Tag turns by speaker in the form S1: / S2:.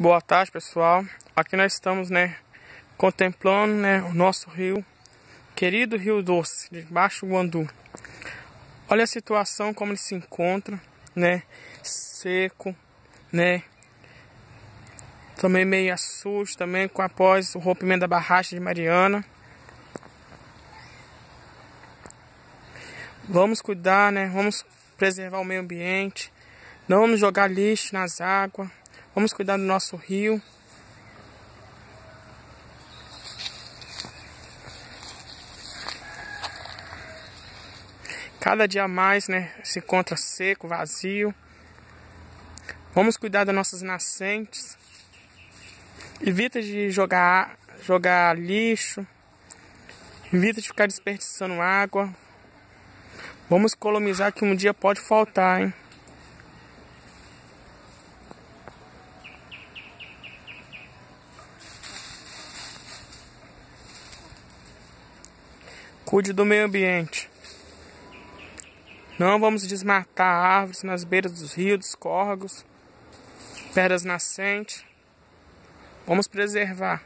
S1: Boa tarde, pessoal. Aqui nós estamos, né, contemplando, né, o nosso rio, querido Rio Doce, de Baixo Guandu. Olha a situação como ele se encontra, né, seco, né, também meio sujo, também com após o rompimento da barragem de Mariana. Vamos cuidar, né, vamos preservar o meio ambiente, não vamos jogar lixo nas águas. Vamos cuidar do nosso rio. Cada dia mais, né, se encontra seco, vazio. Vamos cuidar das nossas nascentes. Evita de jogar, jogar lixo. Evita de ficar desperdiçando água. Vamos economizar que um dia pode faltar, hein? Cuide do meio ambiente. Não vamos desmatar árvores nas beiras dos rios, dos córregos, pedras nascentes. Vamos preservar.